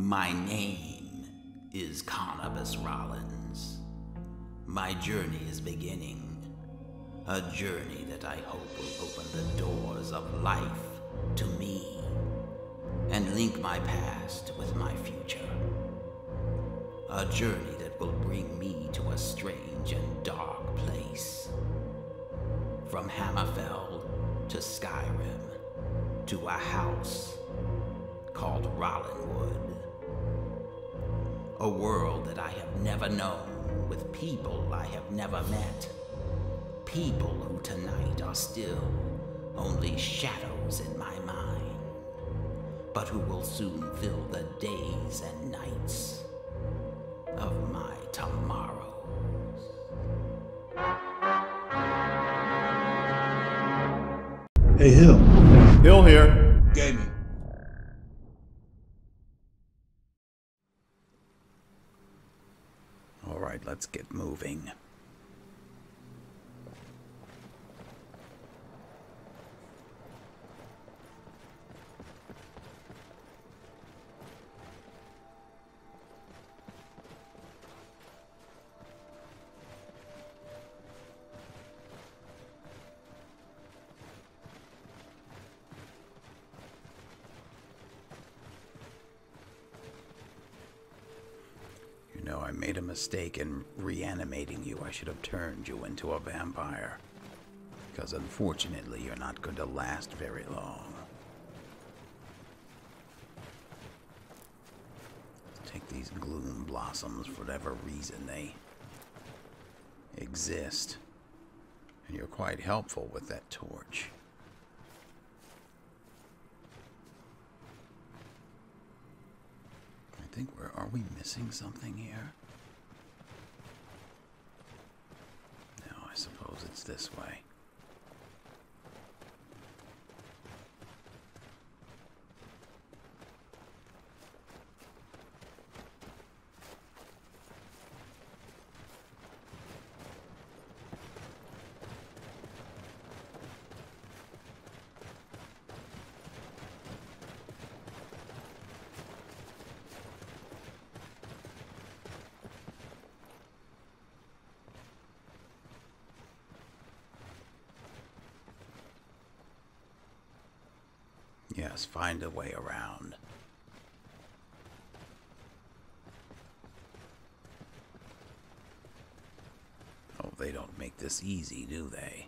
My name is Carnabas Rollins. My journey is beginning. A journey that I hope will open the doors of life to me and link my past with my future. A journey that will bring me to a strange and dark place. From Hammerfell to Skyrim to a house called Rollinwood. A world that I have never known with people I have never met. People who tonight are still only shadows in my mind, but who will soon fill the days and nights of my tomorrows. Hey, Hill. Hill here. Gaming. All right, let's get moving. Mistake in reanimating you. I should have turned you into a vampire. Because unfortunately, you're not going to last very long. Take these gloom blossoms for whatever reason they exist. And you're quite helpful with that torch. I think we're. Are we missing something here? No, I suppose it's this way. Find a way around. Oh, they don't make this easy, do they?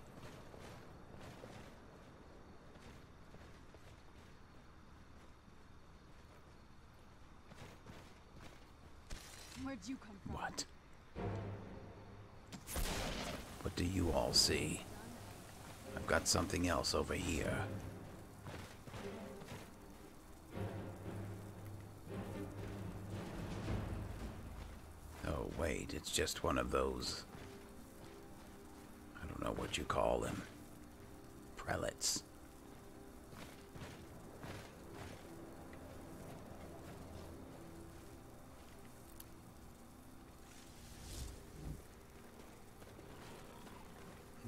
Where'd you come from? What? What do you all see? I've got something else over here. It's just one of those. I don't know what you call them. Prelates.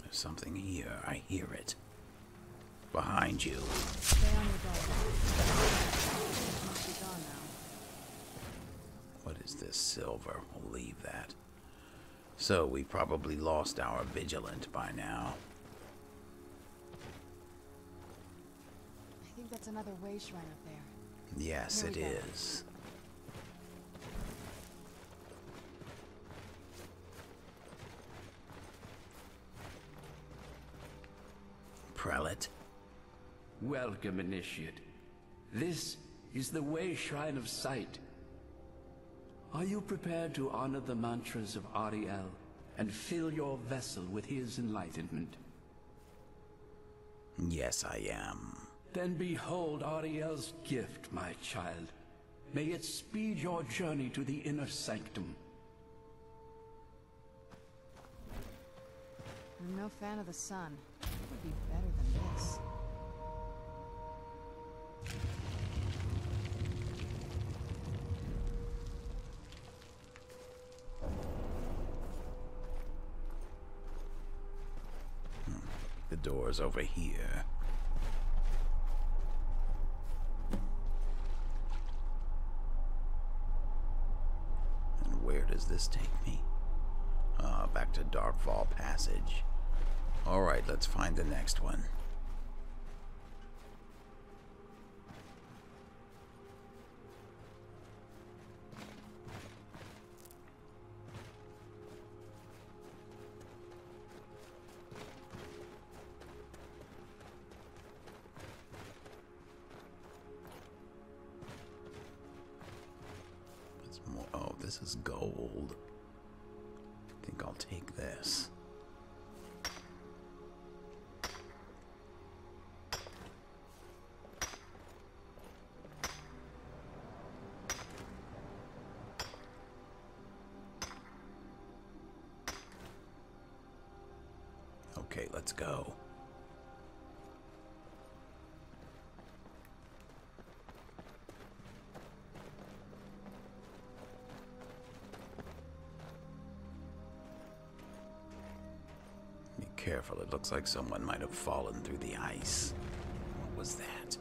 There's something here. I hear it. Behind you. Stay on your guard. Must be gone now. What is this silver? We'll leave that. So we probably lost our vigilant by now. I think that's another way shrine up there. Yes, Here it go. is. Prelate. Welcome, Initiate. This is the Way Shrine of Sight. Are you prepared to honor the mantras of Auriel and fill your vessel with his enlightenment? Yes, I am. Then behold Auriel's gift, my child. May it speed your journey to the inner sanctum. I'm no fan of the sun. It would be over here. And where does this take me? Ah, back to Darkfall Passage. Alright, let's find the next one. This is gold. I think I'll take this. Careful, it looks like someone might have fallen through the ice. What was that?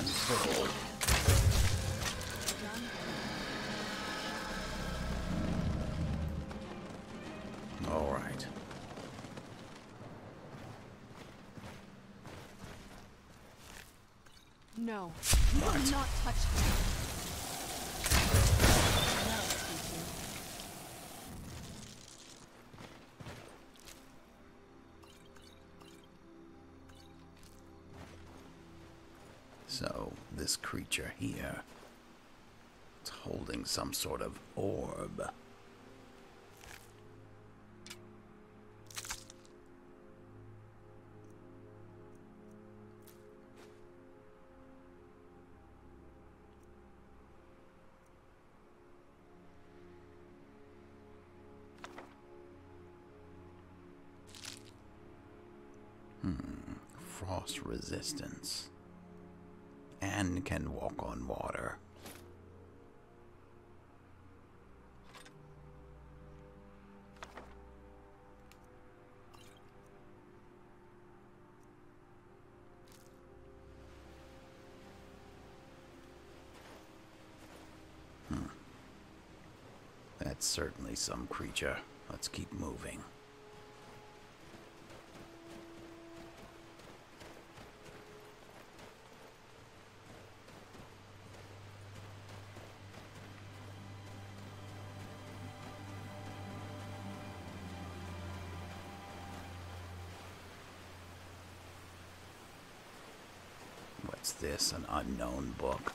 Have your hands full. Done? All right. No. You will not touch me. This creature here, it's holding some sort of orb. Hmm, frost resistance and can walk on water. Hmm. That's certainly some creature. Let's keep moving. This? An unknown book?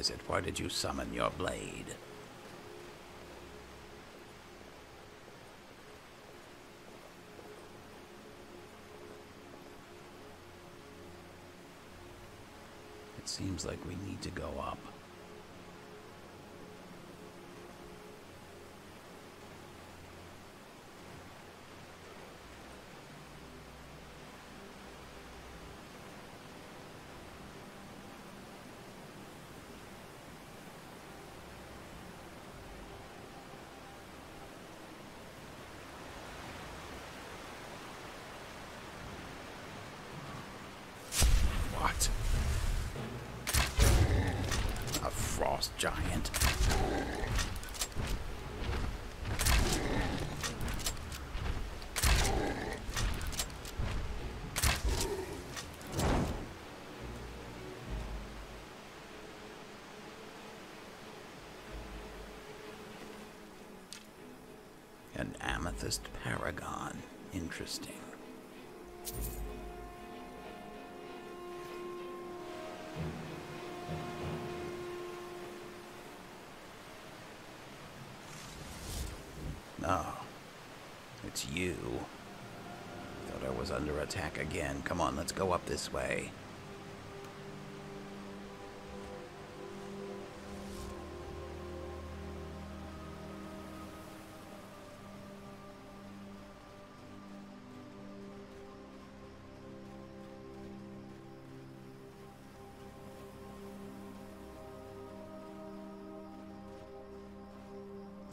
Is it? Why did you summon your blade? It seems like we need to go up. frost giant. An amethyst paragon. Interesting. You. Thought I was under attack again. Come on, let's go up this way.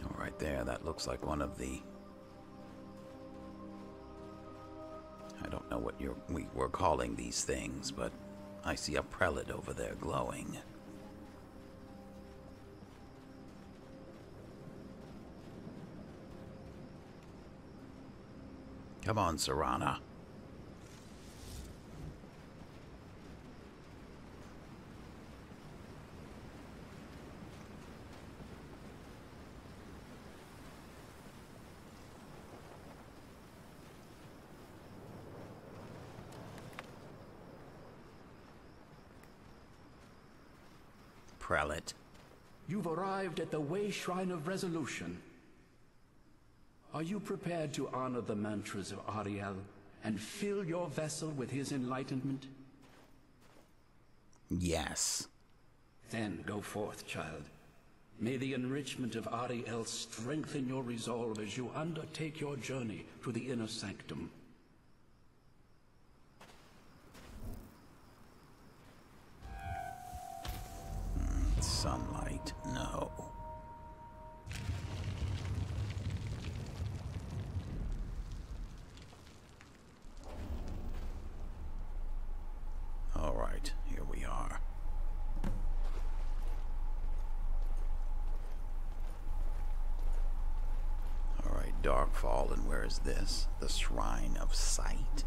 Oh, right there, that looks like one of the. We were calling these things, but I see a prelate over there glowing. Come on, Serana. Prelate. You've arrived at the Way Shrine of Resolution. Are you prepared to honor the mantras of Auriel and fill your vessel with his enlightenment? Yes. Then go forth, child. May the enrichment of Auriel strengthen your resolve as you undertake your journey to the inner sanctum. No. All right, here we are. All right, Darkfall, and where is this? The Shrine of Sight.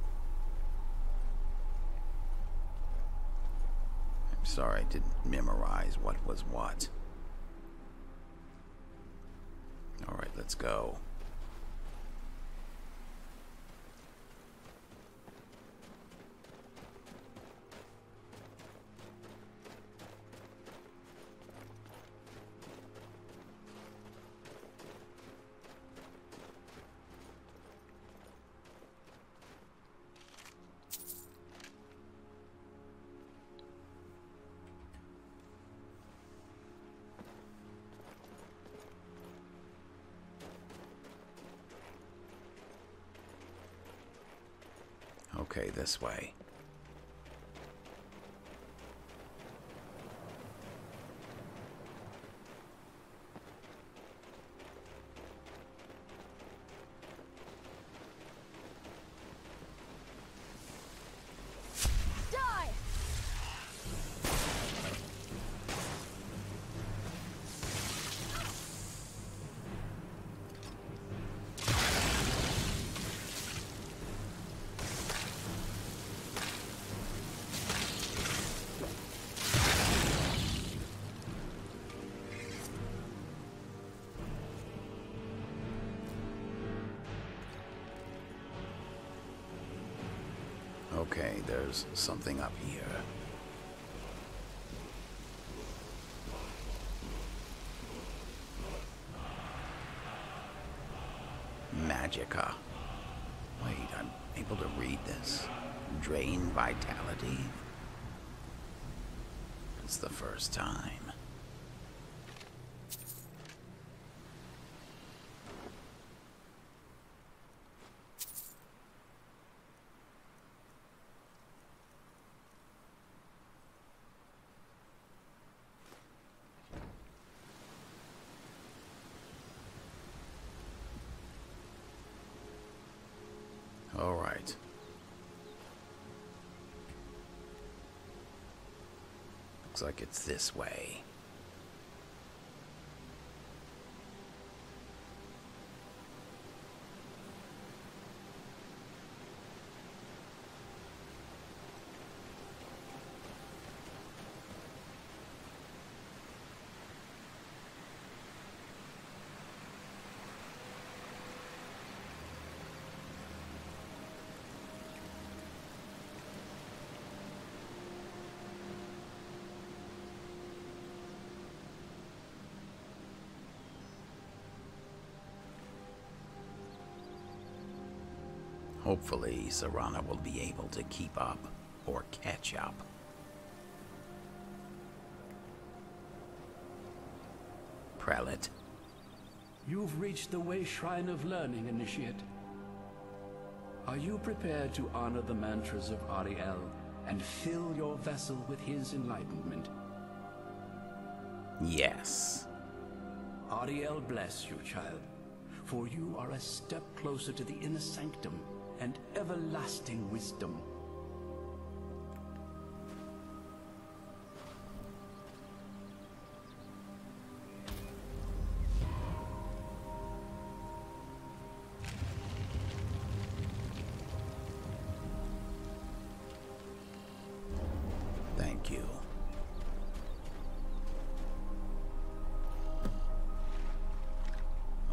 I'm sorry I didn't memorize what was what. Let's go. This way. Okay, there's something up here. Magicka. Wait, I'm able to read this. Drain vitality? It's the first time. All right. Looks like it's this way. Hopefully, Serana will be able to keep up or catch up. Prelate. You've reached the Way Shrine of Learning, Initiate. Are you prepared to honor the mantras of Auriel and fill your vessel with his enlightenment? Yes. Auriel bless you, child, for you are a step closer to the inner sanctum and everlasting wisdom. Thank you.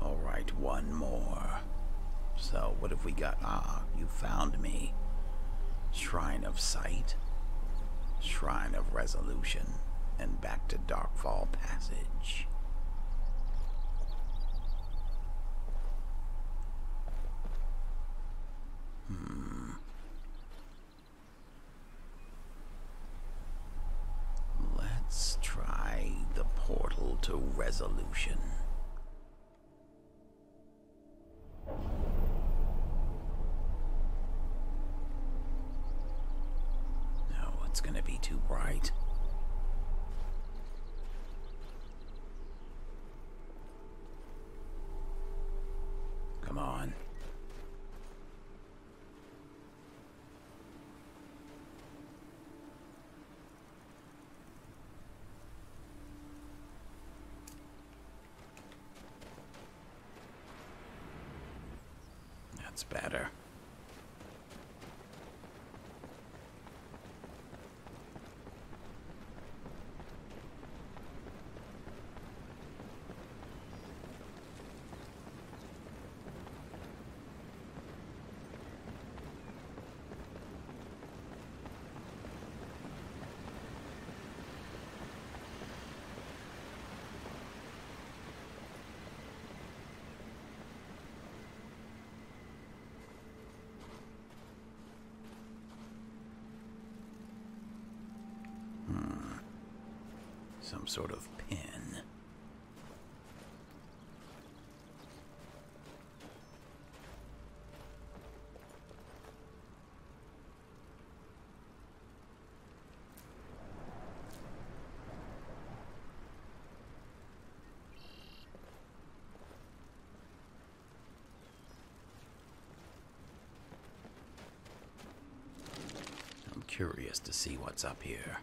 All right, one more. So, what have we got? Ah, found me. Shrine of Sight, Shrine of Resolution, and back to Darkfall Passage. Hmm. Let's try the portal to resolution. No, it's gonna be too bright. Come on. That's better. Some sort of pin. I'm curious to see what's up here.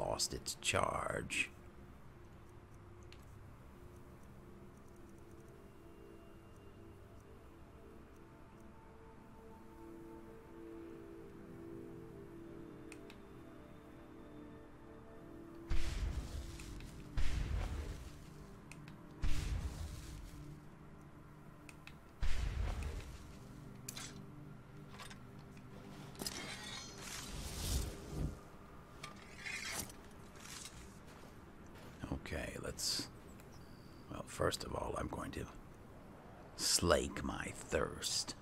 Lost its charge. Okay, let's. Well, first of all, I'm going to slake my thirst.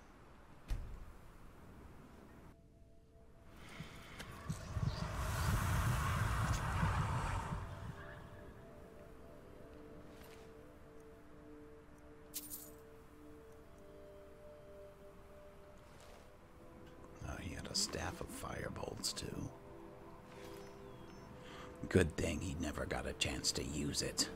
Use it.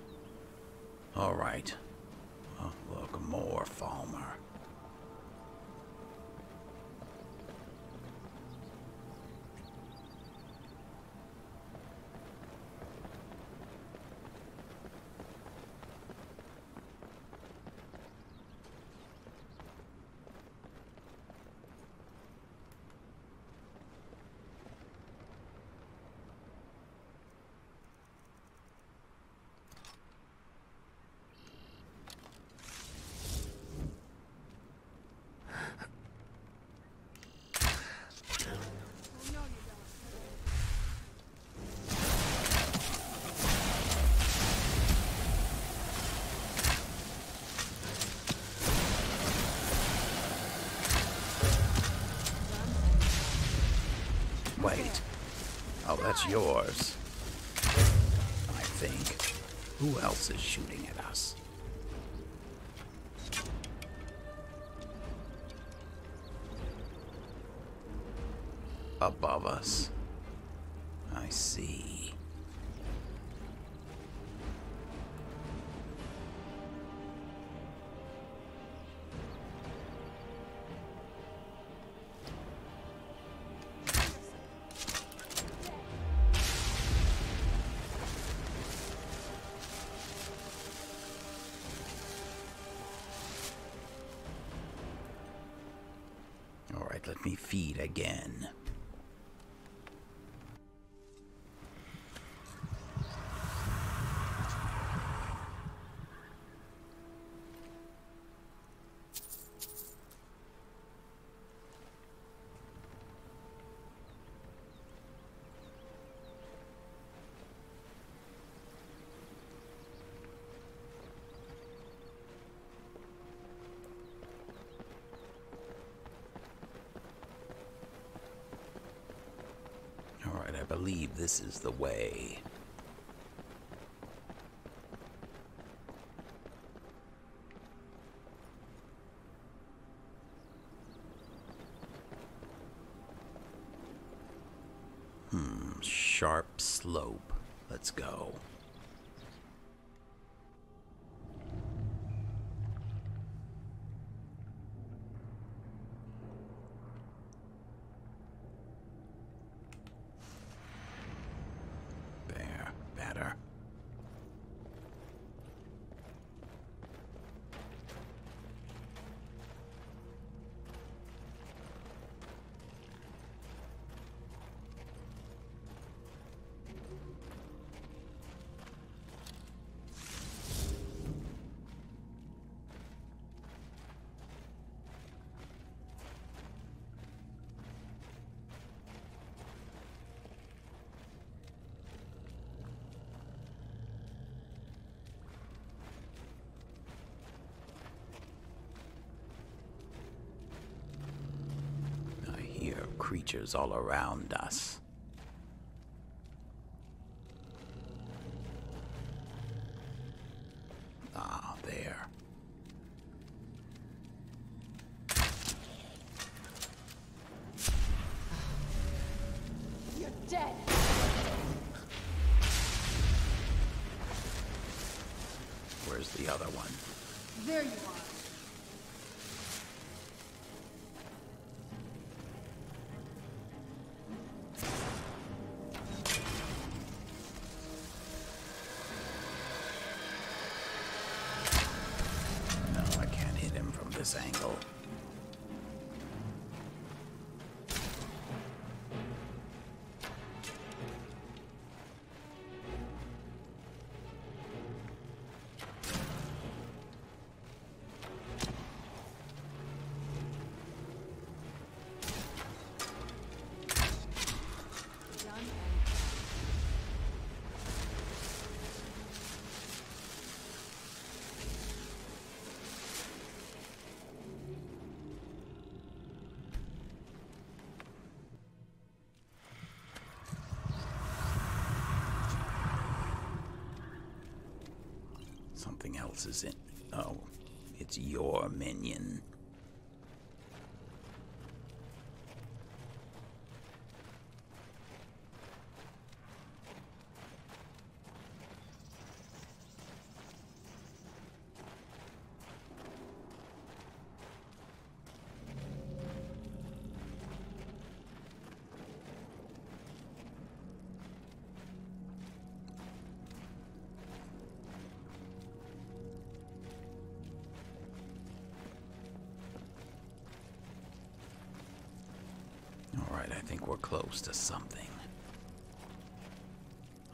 That's yours. I think. Who else is shooting at us? Above us. Believe this is the way. Hmm, sharp slope. Let's go. There, better. I hear creatures all around us. Something else is in. Oh, it's your minion. To something.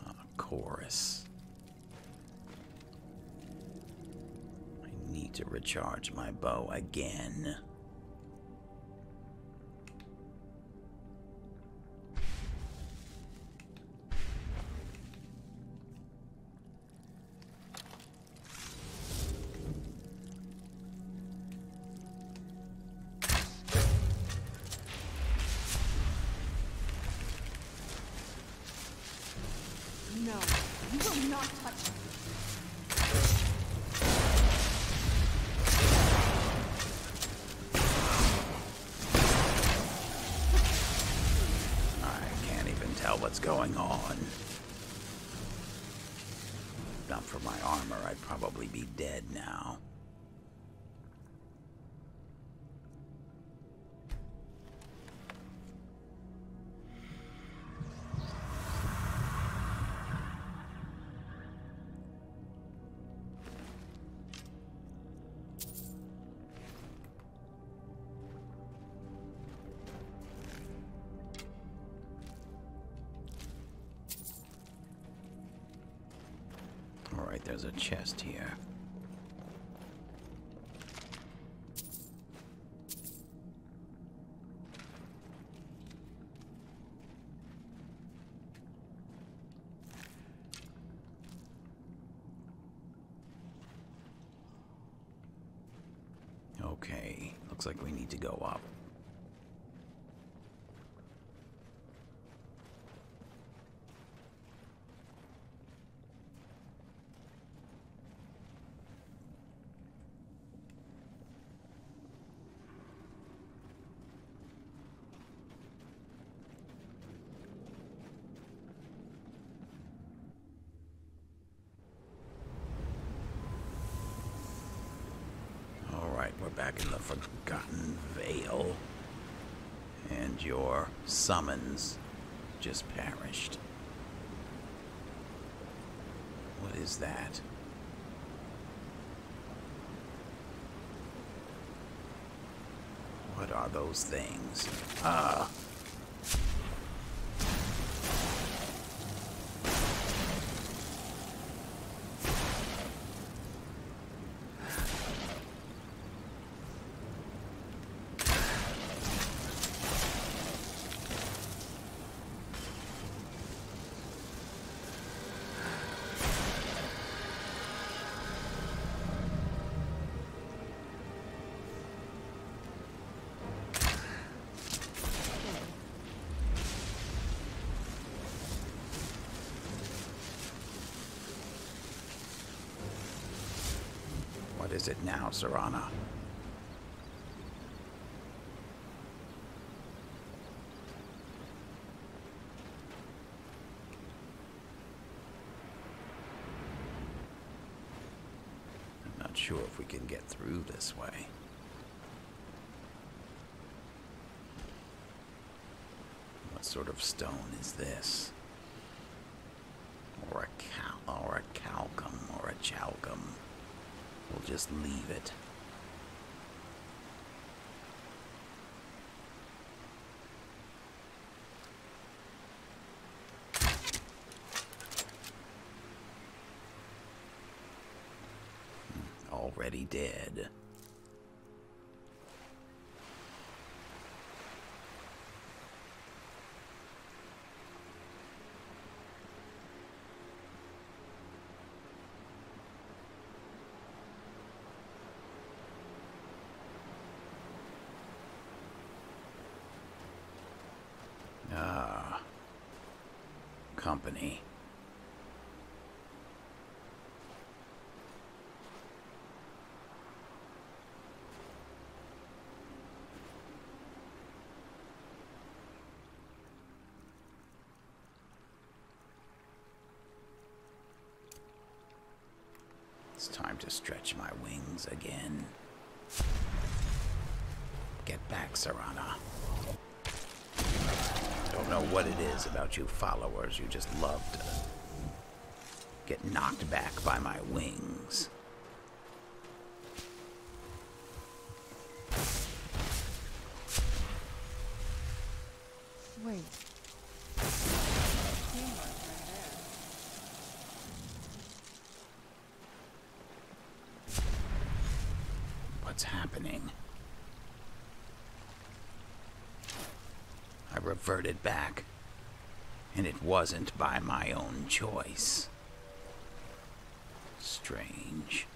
A chorus. I need to recharge my bow again. What's going on. There's a chest here. Okay, looks like we need to go up. Alright, we're back in the Forgotten Vale. And your summons just perished. What is that? What are those things? Ah! Is it now, Serana? I'm not sure if we can get through this way. What sort of stone is this? Or a cal or a calcum or a chalcum. We'll just leave it. Hmm, Already dead. Company. It's time to stretch my wings again. Get back, Serana. I don't know what it is about you followers. You just love to get knocked back by my wings. Wait. Teamwork right there. What's happening? I reverted back, and it wasn't by my own choice. Strange.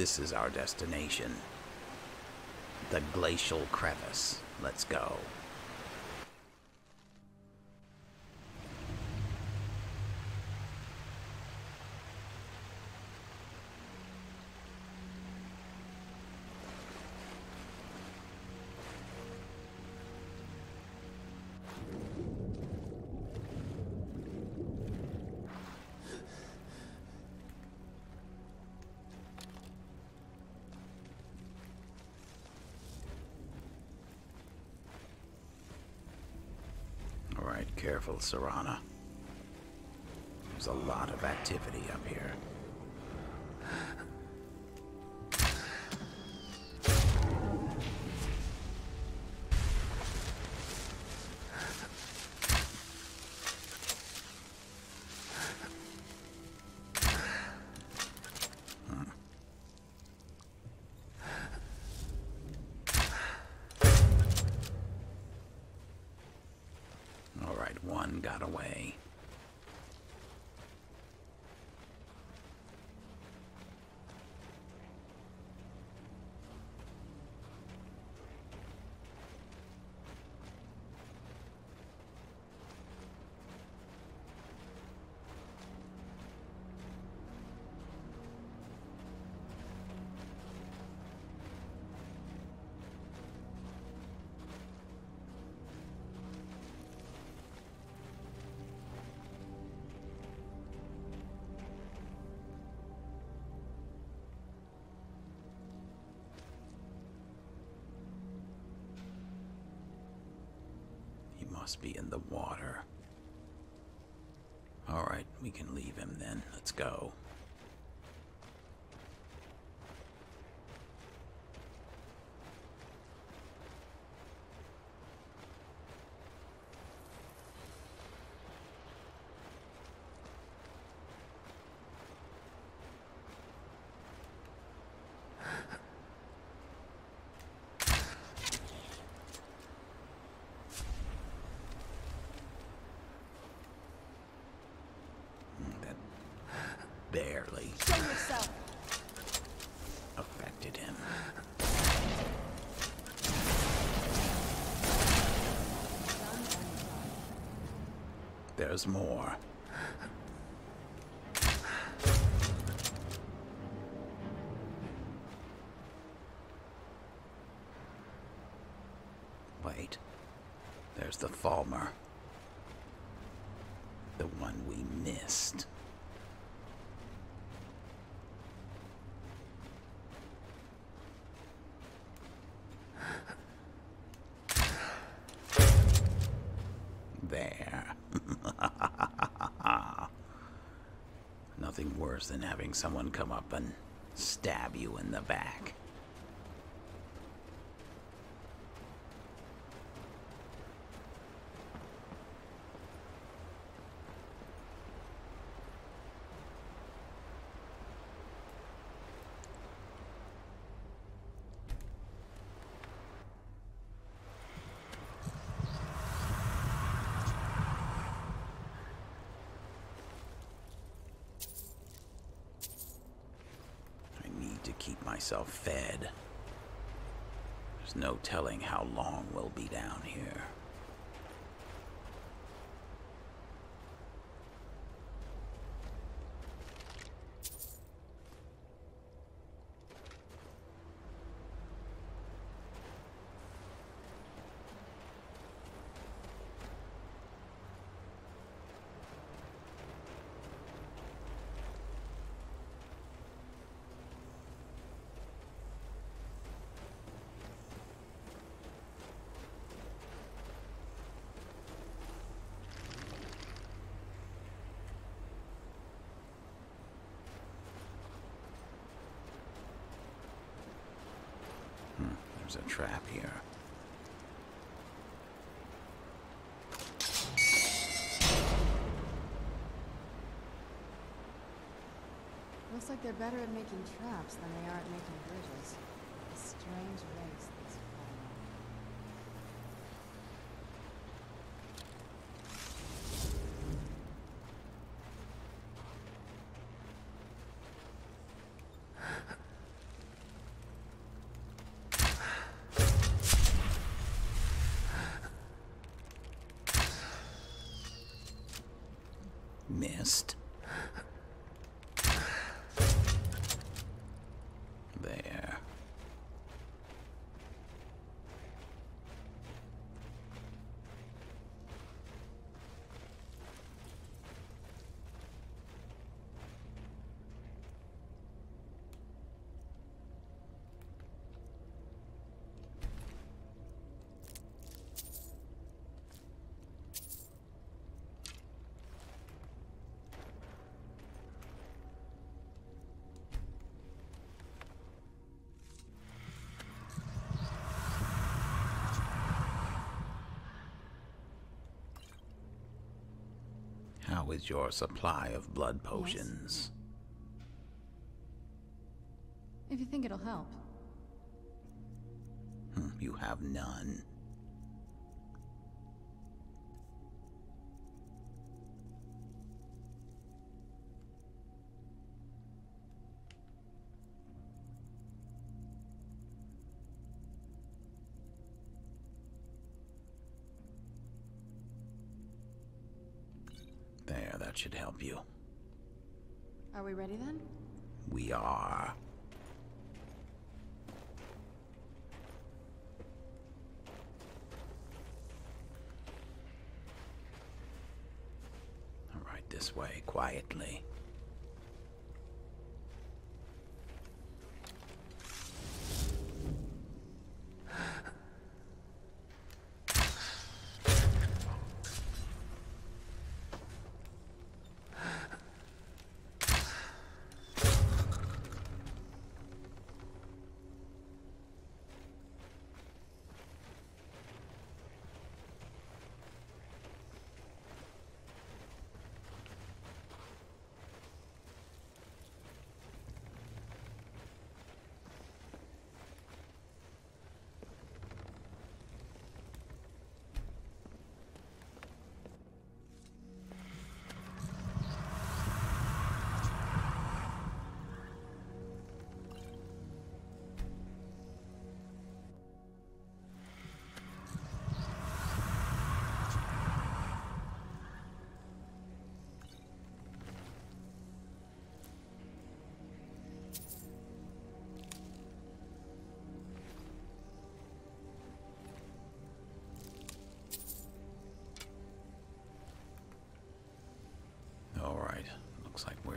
This is our destination. The Glacial Crevice. Let's go. Careful, Serana. There's a lot of activity up here. Must be in the water. All right, we can leave him then. Let's go. Barely affected him. There's more. Wait. There's the Falmer. The one we missed. There. Nothing worse than having someone come up and stab you in the back. I need to keep myself fed. There's no telling how long we'll be down here. Hmm, there's a trap here. Looks like they're better at making traps than they are at making bridges. A strange race, these Falmer. Missed. There. Is your supply of blood potions? If you think it'll help. Hmm, You have none. Should help you. Are we ready then? We are. All right, this way, quietly.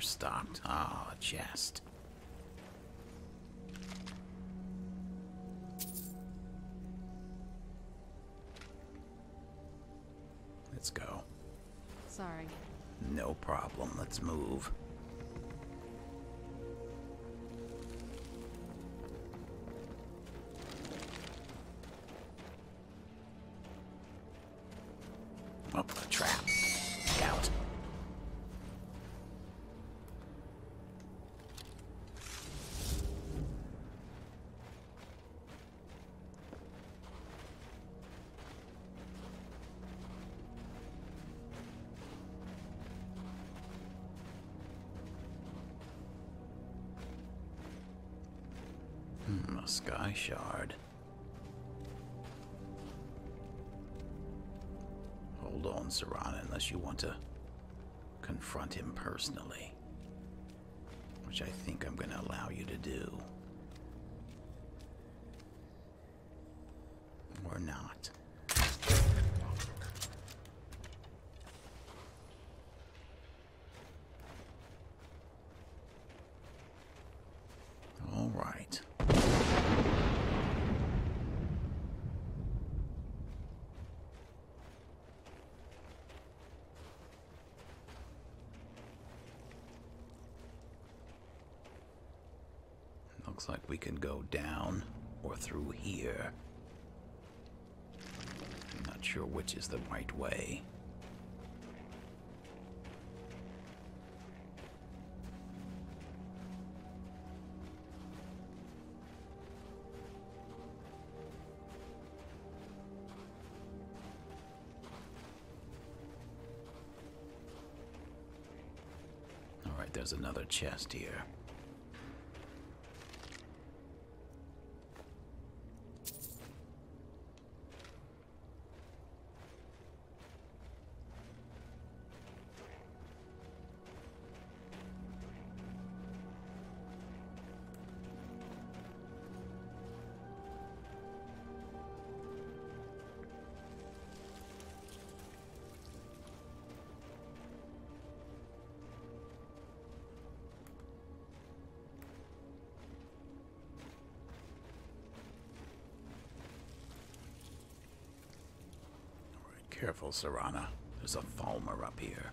We're. Ah, a chest. Let's go. Sorry. No problem. Let's move. Shard. Hold on, Serana, unless you want to confront him personally. Which I think I'm going to allow you to do. Or not. All right. Looks like we can go down or through here. I'm not sure which is the right way. All right, there's another chest here. Serana. There's a Falmer up here.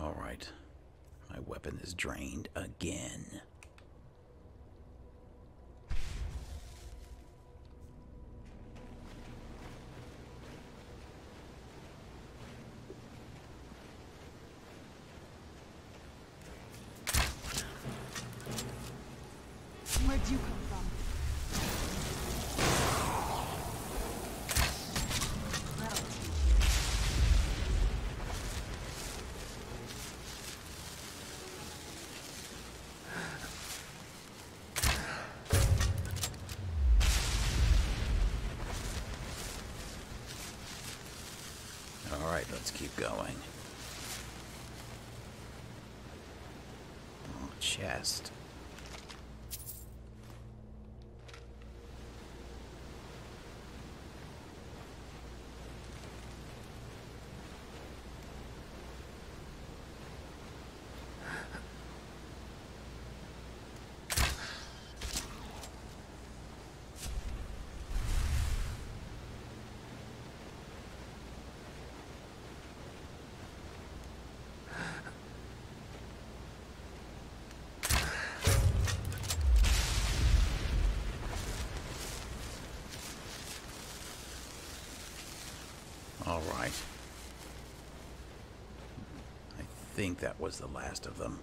All right. My weapon is drained again. Where'd you come from? That'll teach you. All right, let's keep going. Oh, chest. All right. I think that was the last of them.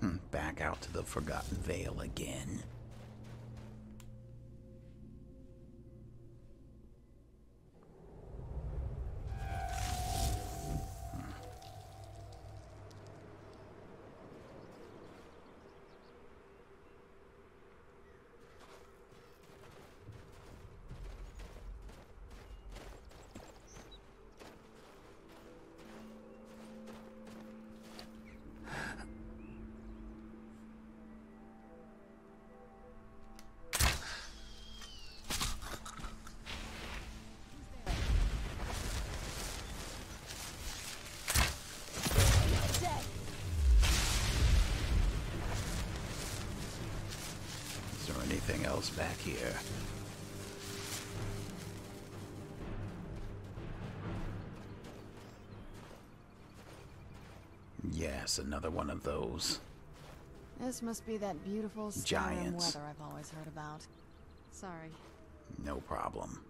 Hmm, Back out to the Forgotten Vale again. Here? Yes, another one of those. This must be that beautiful Skyrim weather I've always heard about. Sorry. No problem.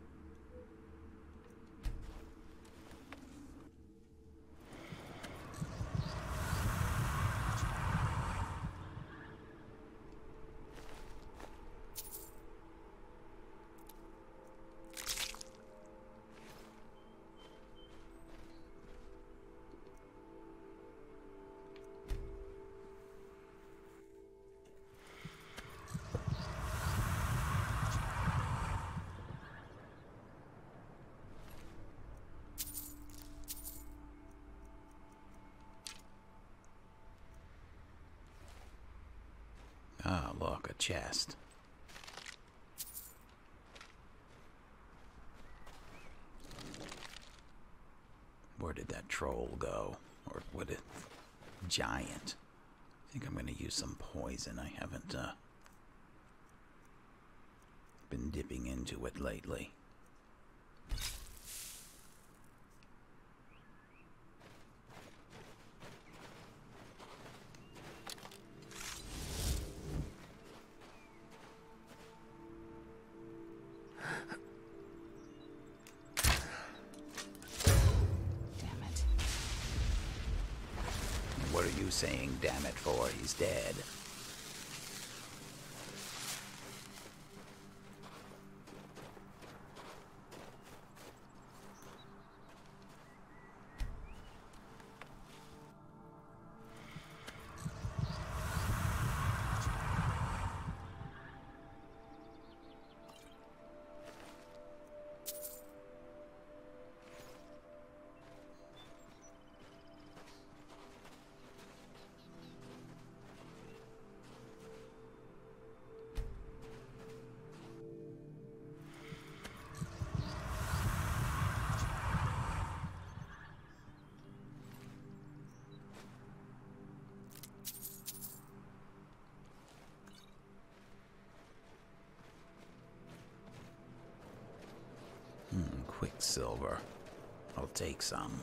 Chest. Where did that troll go? Or what it giant? I think I'm gonna use some poison. I haven't uh been dipping into it lately. He's dead. Quicksilver. I'll take some.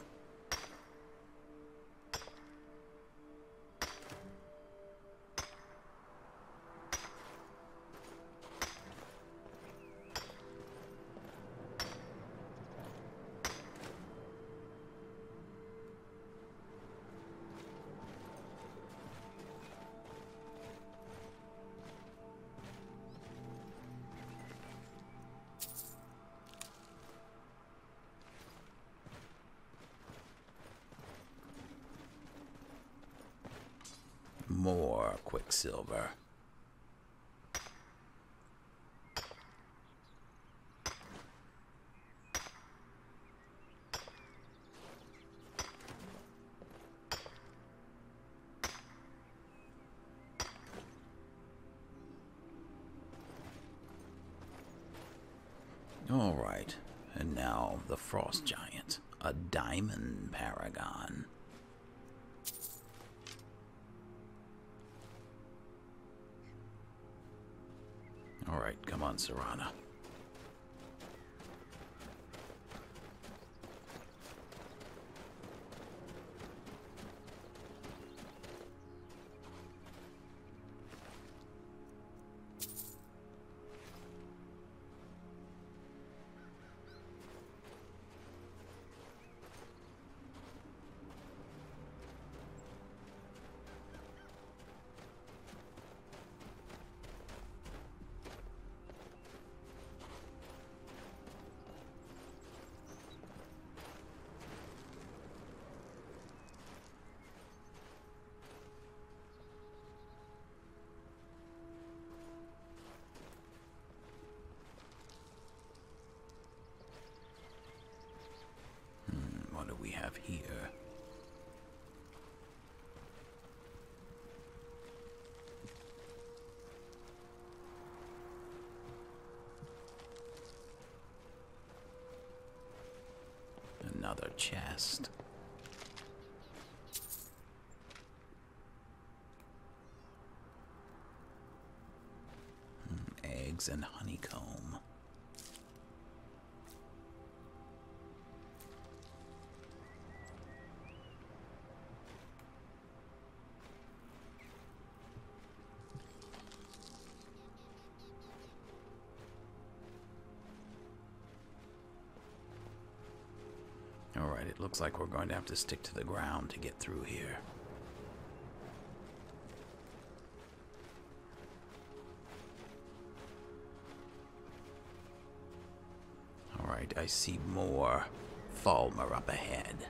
More Quicksilver. All right, and now the Frost Giant, a diamond paragon. Right, chest. Hmm, eggs and honeycomb. Looks like we're going to have to stick to the ground to get through here. Alright, I see more Falmer up ahead.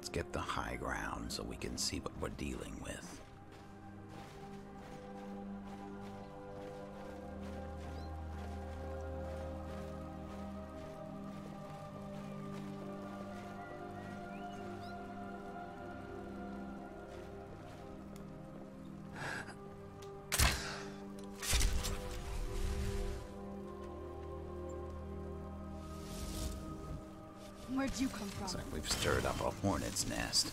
Let's get the high ground so we can see what we're dealing with. Where'd you come from? Looks like we've stirred up a hornet's nest.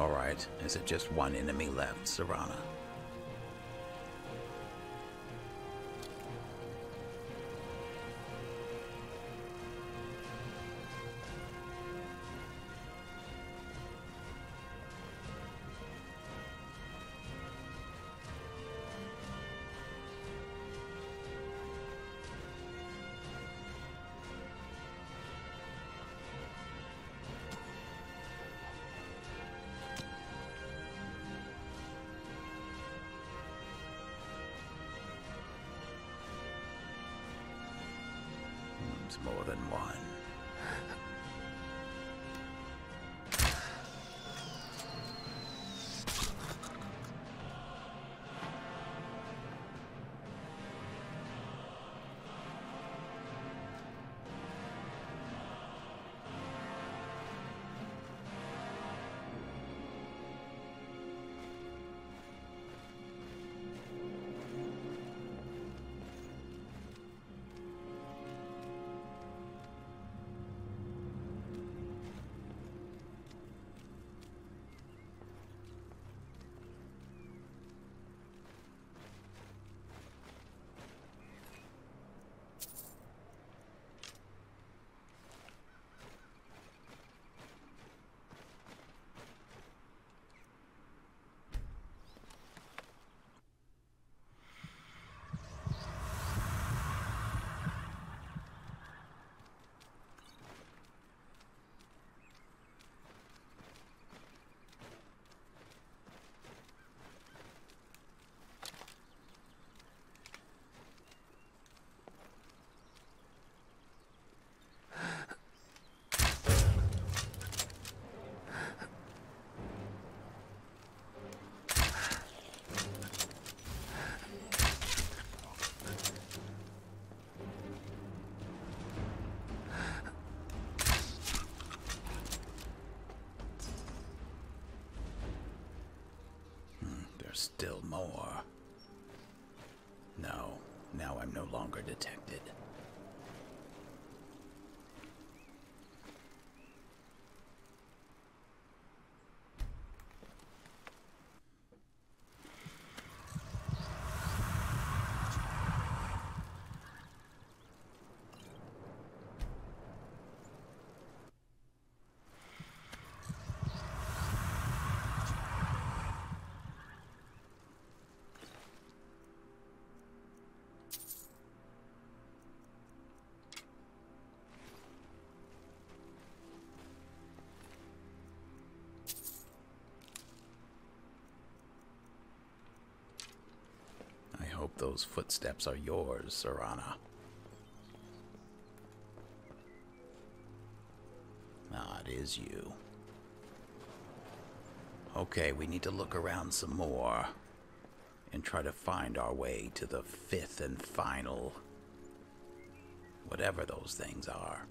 All right. Is it just one enemy left, Serana? Still more. Hope those footsteps are yours, Serana. Ah, it is you. Okay, we need to look around some more and try to find our way to the fifth and final. whatever those things are.